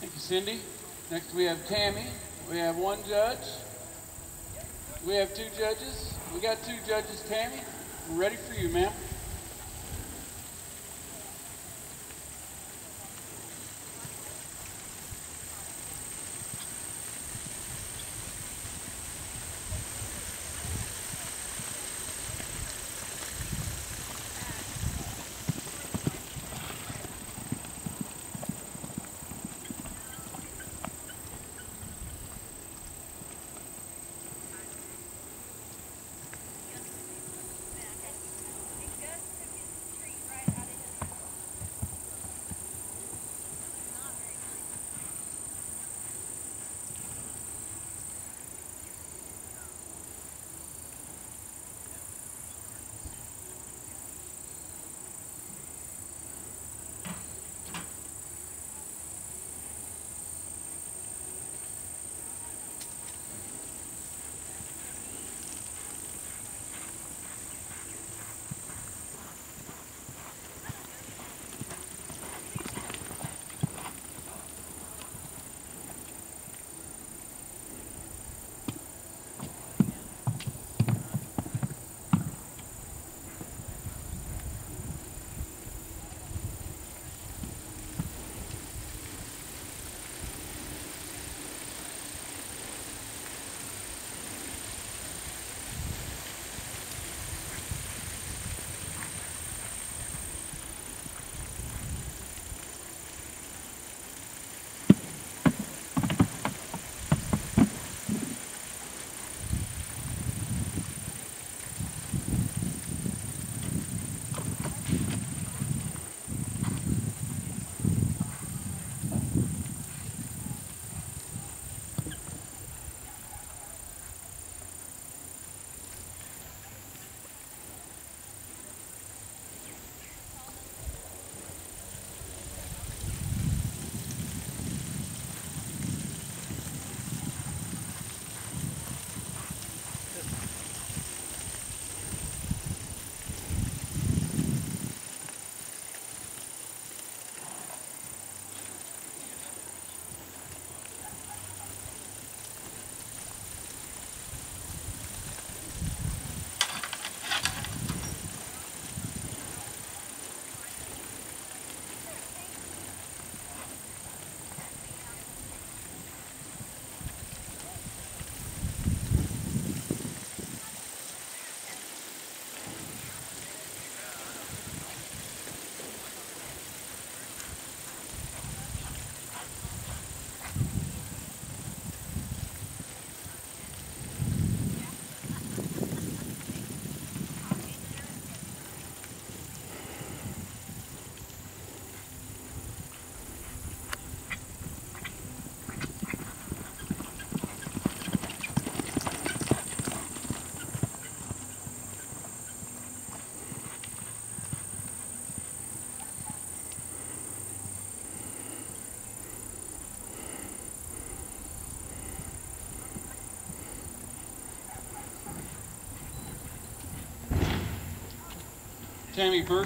Thank you, Cindy. Next we have Tammy. We have one judge. We have two judges. We got two judges, Tammy. We're ready for you, ma'am. Tammy Burke.